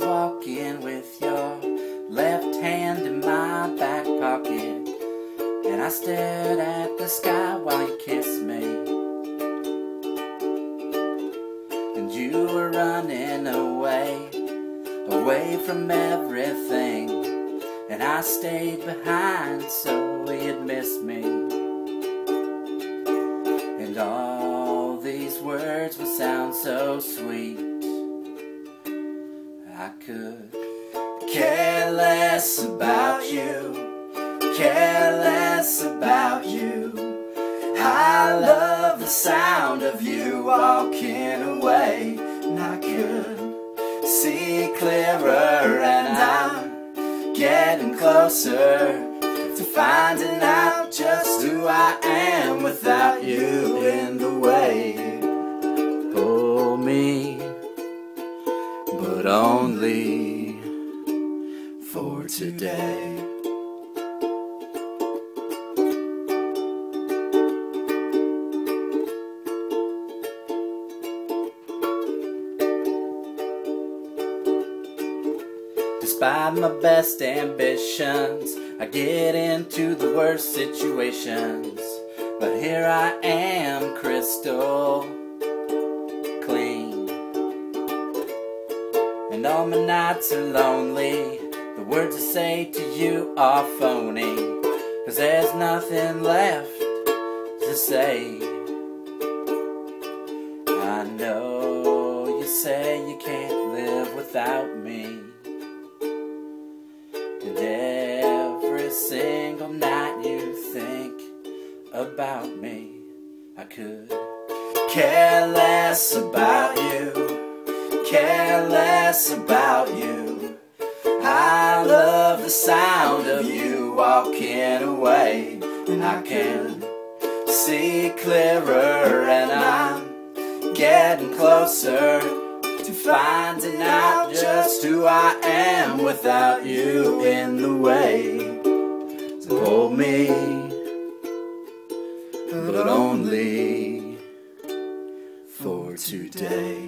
walking with your left hand in my back pocket. And I stared at the sky while you kissed me. And you were running away, away from everything. And I stayed behind so you'd miss me. And all these words would sound so sweet. I could care less about you, care less about you. I love the sound of you walking away, and I could see clearer, and I'm getting closer to finding out just who I am without you but only for today. Despite my best ambitions, I get into the worst situations. But here I am, crystal And all my nights are lonely. The words I say to you are phony. Cause there's nothing left to say. I know you say you can't live without me. And every single night you think about me, I could care less about you, less about you. I love the sound of you walking away, and I can see clearer, and I'm getting closer to finding out just who I am without you in the way. So hold me, but only for today.